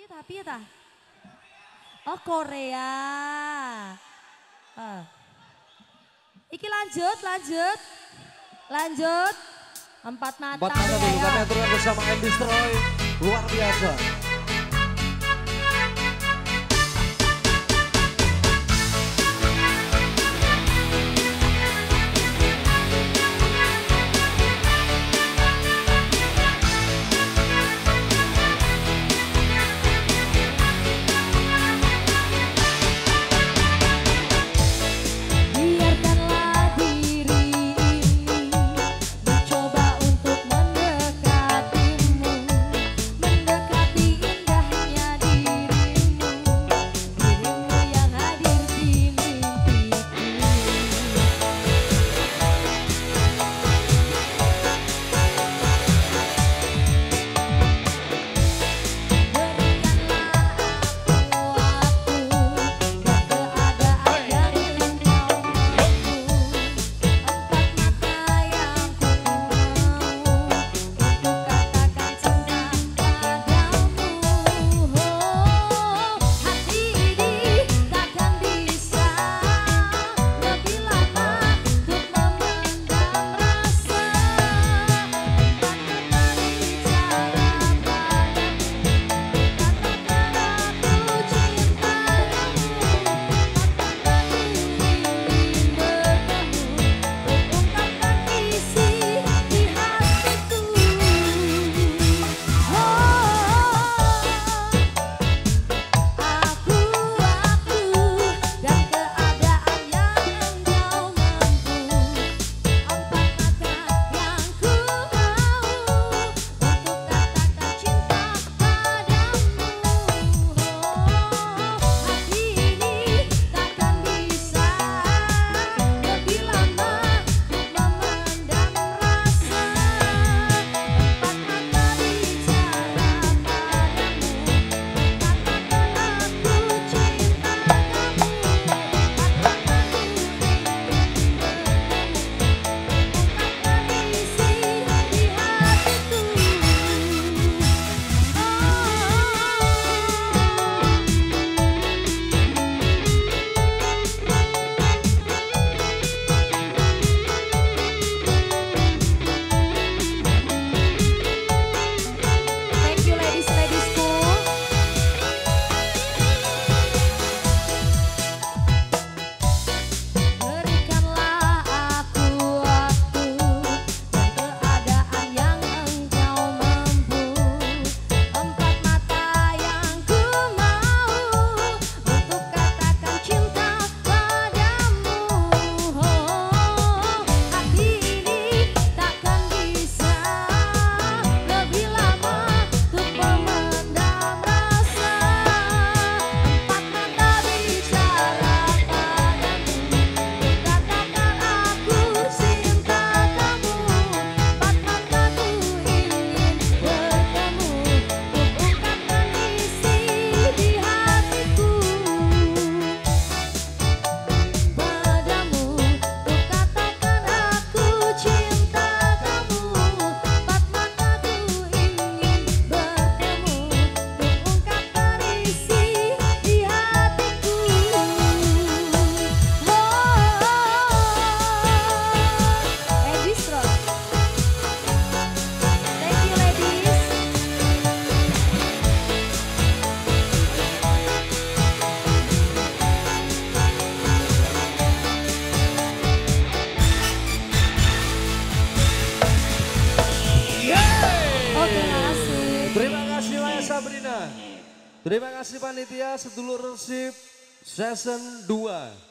Piye ta, piye? Oh, Korea. Uh. Iki lanjut, lanjut. Lanjut. Empat mata. Empat mata ya, dulu, ya. kami aturkan bersama Andy Stroy. Luar biasa. Sabrina. Hmm. Terima kasih panitia sedulur resip season 2.